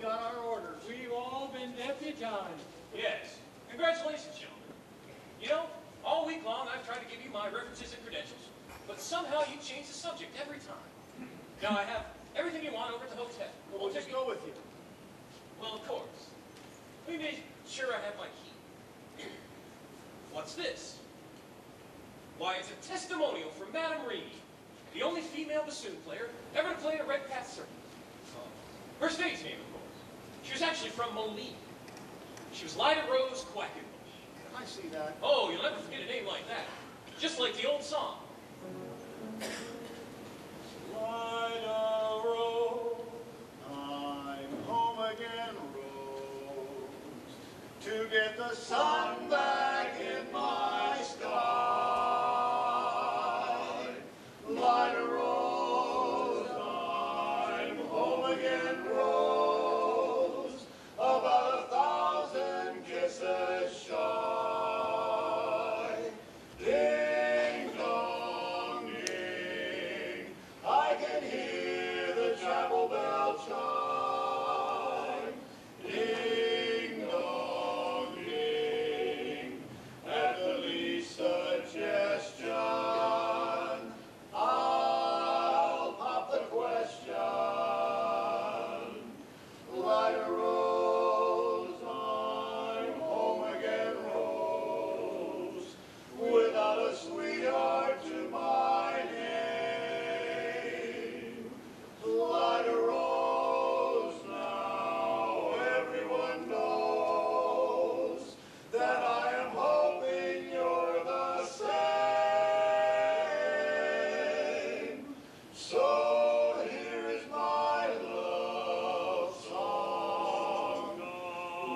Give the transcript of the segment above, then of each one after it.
got our orders. We've all been deputized. Yes. Congratulations, gentlemen. You know, all week long I've tried to give you my references and credentials, but somehow you change the subject every time. Now I have everything you want over at the hotel. Well, we'll just go with you. Well, of course. We made sure I have my key. What's this? Why, it's a testimonial from Madame Reedy, the only female bassoon player ever to play at a Red Cat Circus. Her stage name, of course actually from Monique. She was Lida Rose Quackenbush. I see that. Oh, you'll never forget a name like that. Just like the old song. Lida Rose, I'm home again, Rose, to get the sun back in my sky. Lida Rose, I'm home again, Rose.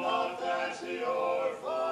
not that the orphan.